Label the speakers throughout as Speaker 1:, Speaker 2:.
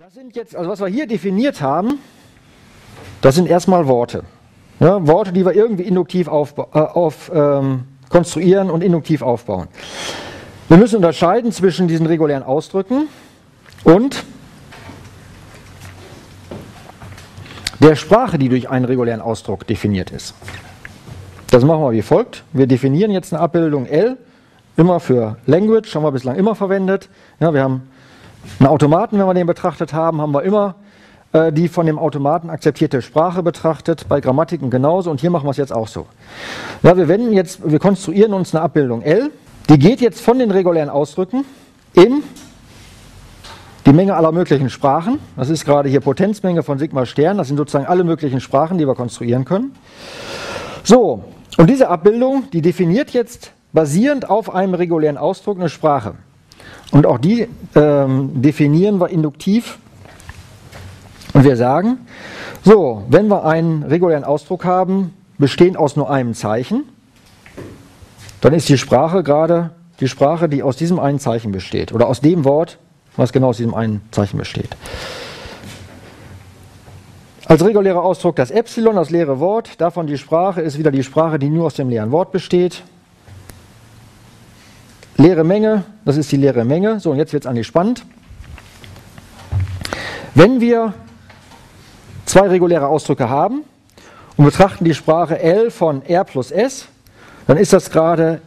Speaker 1: Das sind jetzt, also was wir hier definiert haben, das sind erstmal Worte. Ja, Worte, die wir irgendwie induktiv auf, äh, auf, ähm, konstruieren und induktiv aufbauen. Wir müssen unterscheiden zwischen diesen regulären Ausdrücken und der Sprache, die durch einen regulären Ausdruck definiert ist. Das machen wir wie folgt. Wir definieren jetzt eine Abbildung L, immer für Language, haben wir bislang immer verwendet. Ja, wir haben einen Automaten, wenn wir den betrachtet haben, haben wir immer äh, die von dem Automaten akzeptierte Sprache betrachtet, bei Grammatiken genauso und hier machen wir es jetzt auch so. Ja, wir, wenden jetzt, wir konstruieren uns eine Abbildung L, die geht jetzt von den regulären Ausdrücken in die Menge aller möglichen Sprachen. Das ist gerade hier Potenzmenge von Sigma Stern, das sind sozusagen alle möglichen Sprachen, die wir konstruieren können. So, und diese Abbildung, die definiert jetzt basierend auf einem regulären Ausdruck eine Sprache. Und auch die ähm, definieren wir induktiv. Und wir sagen, so, wenn wir einen regulären Ausdruck haben, bestehend aus nur einem Zeichen, dann ist die Sprache gerade die Sprache, die aus diesem einen Zeichen besteht. Oder aus dem Wort, was genau aus diesem einen Zeichen besteht. Als regulärer Ausdruck das Epsilon, das leere Wort, davon die Sprache ist wieder die Sprache, die nur aus dem leeren Wort besteht. Leere Menge, das ist die leere Menge. So, und jetzt wird es eigentlich spannend. Wenn wir zwei reguläre Ausdrücke haben und betrachten die Sprache L von R plus S, dann ist das gerade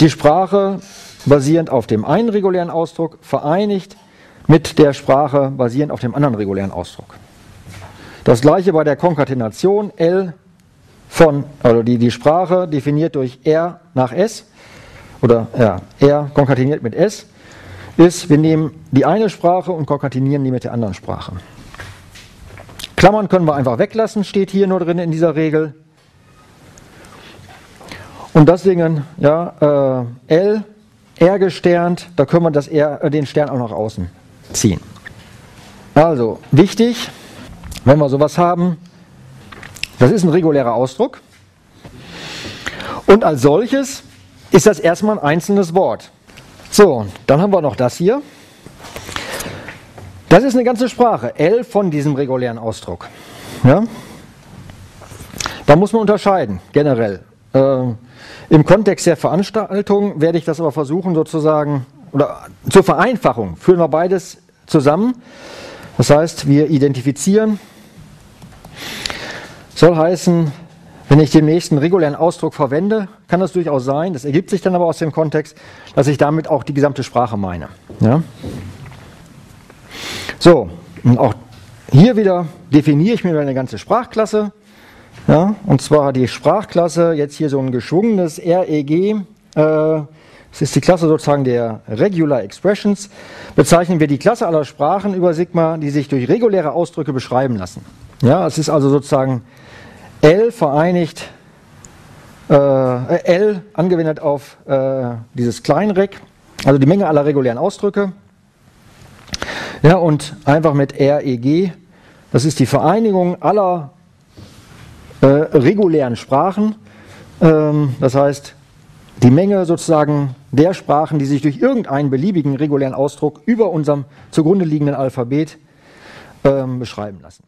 Speaker 1: die Sprache basierend auf dem einen regulären Ausdruck vereinigt mit der Sprache basierend auf dem anderen regulären Ausdruck. Das gleiche bei der Konkatenation L von, also die, die Sprache definiert durch R nach S oder ja, R konkateniert mit S, ist, wir nehmen die eine Sprache und konkatenieren die mit der anderen Sprache. Klammern können wir einfach weglassen, steht hier nur drin in dieser Regel. Und deswegen, ja, äh, L, R gesternt, da können wir das R, äh, den Stern auch nach außen ziehen. Also, wichtig, wenn wir sowas haben, das ist ein regulärer Ausdruck. Und als solches ist das erstmal ein einzelnes Wort. So, dann haben wir noch das hier. Das ist eine ganze Sprache, L von diesem regulären Ausdruck. Ja? Da muss man unterscheiden, generell. Äh, Im Kontext der Veranstaltung werde ich das aber versuchen, sozusagen, oder zur Vereinfachung führen wir beides zusammen. Das heißt, wir identifizieren, soll heißen, wenn ich den nächsten regulären Ausdruck verwende, kann das durchaus sein, das ergibt sich dann aber aus dem Kontext, dass ich damit auch die gesamte Sprache meine. Ja? So, und auch hier wieder definiere ich mir eine ganze Sprachklasse. Ja, und zwar die Sprachklasse, jetzt hier so ein geschwungenes REG, äh, das ist die Klasse sozusagen der Regular Expressions, bezeichnen wir die Klasse aller Sprachen über Sigma, die sich durch reguläre Ausdrücke beschreiben lassen. Ja, es ist also sozusagen L vereinigt, äh, L angewendet auf äh, dieses Kleinreg, also die Menge aller regulären Ausdrücke. Ja, und einfach mit REG, das ist die Vereinigung aller äh, regulären Sprachen. Ähm, das heißt, die Menge sozusagen der Sprachen, die sich durch irgendeinen beliebigen regulären Ausdruck über unserem zugrunde liegenden Alphabet ähm, beschreiben lassen.